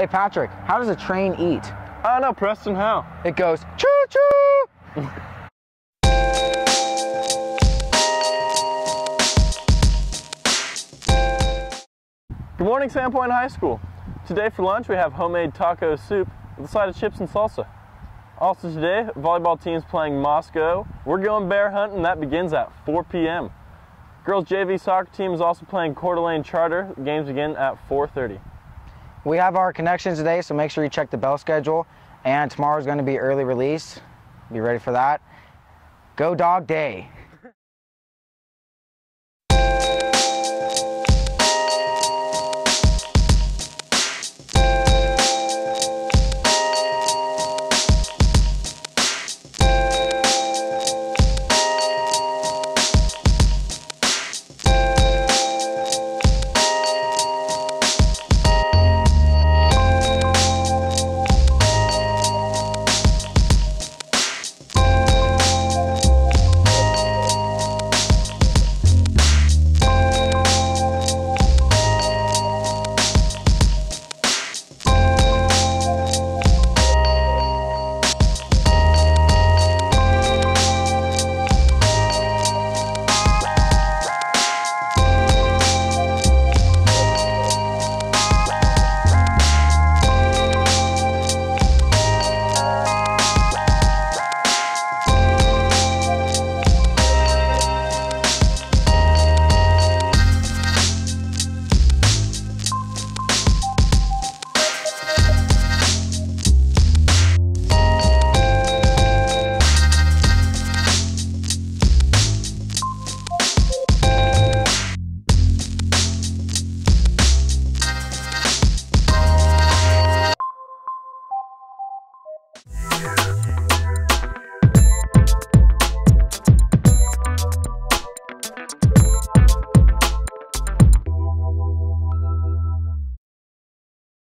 Hey Patrick, how does a train eat? I don't know, Preston, how? It goes choo choo. Good morning, Sandpoint High School. Today for lunch we have homemade taco soup with a side of chips and salsa. Also today, volleyball team's playing Moscow. We're going bear hunting, that begins at 4 p.m. Girls JV soccer team is also playing Coeur d'Alene Charter. Games begin at 4.30. We have our connections today, so make sure you check the bell schedule. And tomorrow's going to be early release. Be ready for that. Go Dog Day.